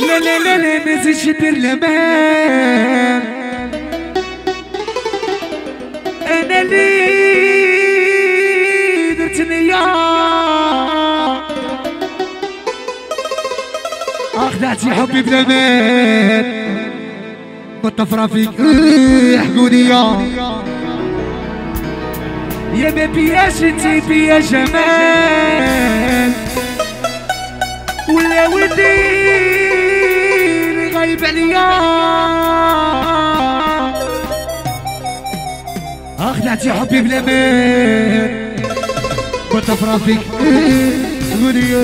لا لا لا لا ما زيدش دير الامان أنا اللي درت نيا اخدعتي حبي بلا مان بالطفرة فيك حقودية يا ما بياش أنتي بيا جمال. ولا ودي غايب عليا. اخدعتي حبي بلا مان بالطفرة فيك. حقودية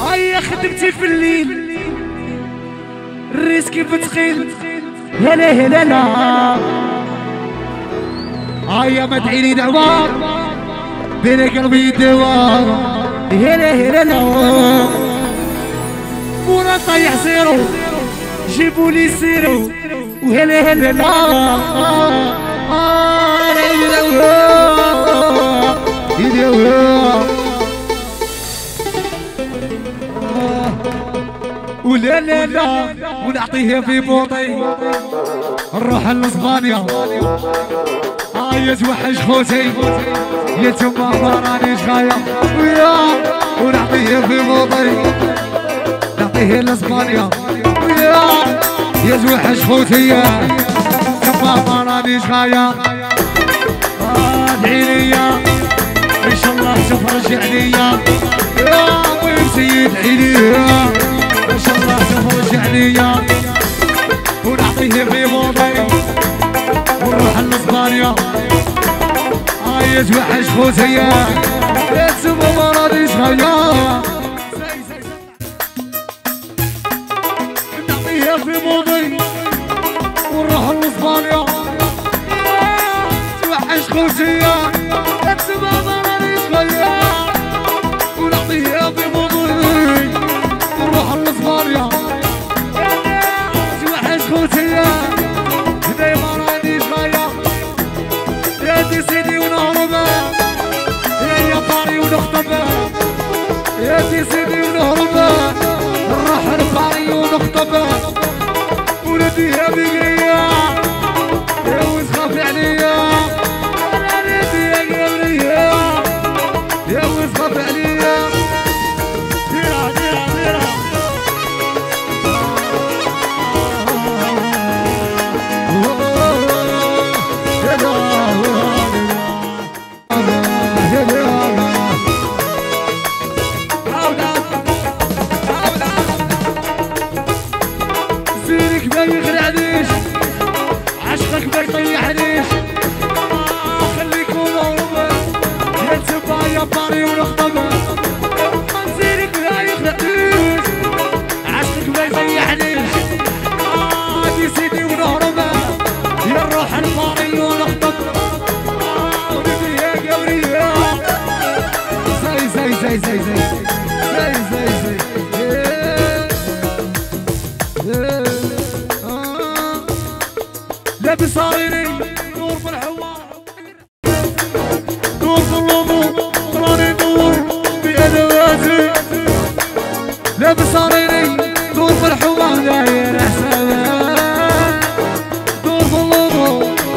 هيا خدمتي في الليل. الريسكي بتخيل هلا هلا لا. هيا ما تعيني دعوة بين قلبي دواء هلا هلا لا. ورا طيح سيرو جيبوا لي سيرو وهلا هلا لا. آه، لا. إله إلا الله. ولا لا لا. ونعطيها في بوطي. نروح لاسبانيا يا توحش خوتي يا تما ما رانيش خايا ويا ونعطيها في بوطي نعطيها لإسبانيا. ويا يا توحش خوتي يا تما ما رانيش خايا آه ادعي ليا إن شاء الله تفرج عليا يا وين سيد عليا إن شاء الله تفرج عليا زيت وحش فوزية بس راضيش غيار نعطيها في موضي ونروح لاسبانيا توحش خوتيا ونهربان يا سي سيدي ونهربان نروح رفعي ونخطبان ولادي هذه ليا يا وزخافي عليا أنا نادي يا قبريا يا وزخافي عليا آه، خليكم يا تبا يا باري ونخطبة زينك ما يغرعنيش عشقك ما يطيحنيش آه، دي سيدي ونهربة يا نروح الباري ونخطب آه، ونبي يا قبرية زي زي زي زي زي زي زي زي إيه. لابس بصريري دور في داير حسابات دور في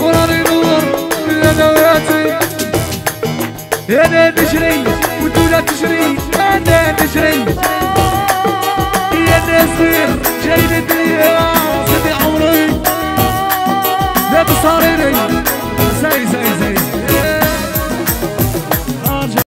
وراني نور من أنا نجري تجري أنا نجري يا ناس جاي ندري